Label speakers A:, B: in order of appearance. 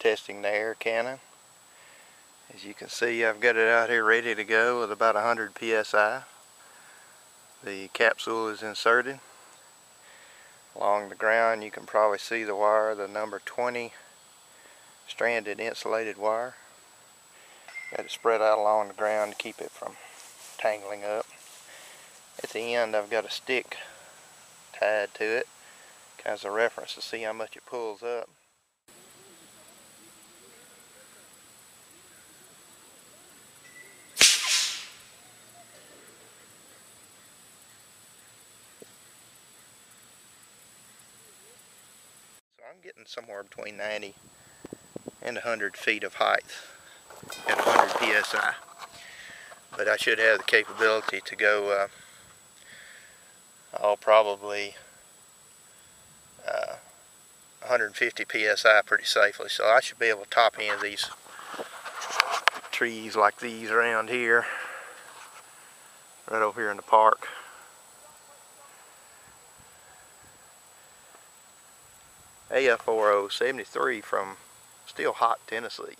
A: testing the air cannon. As you can see I've got it out here ready to go with about 100 psi. The capsule is inserted. Along the ground you can probably see the wire, the number 20 stranded insulated wire. Got it spread out along the ground to keep it from tangling up. At the end I've got a stick tied to it kind of as a reference to see how much it pulls up. So I'm getting somewhere between 90 and 100 feet of height at 100 psi. But I should have the capability to go, uh, oh, probably uh, 150 psi pretty safely. So I should be able to top end these trees like these around here, right over here in the park. AF4073 from Still Hot, Tennessee.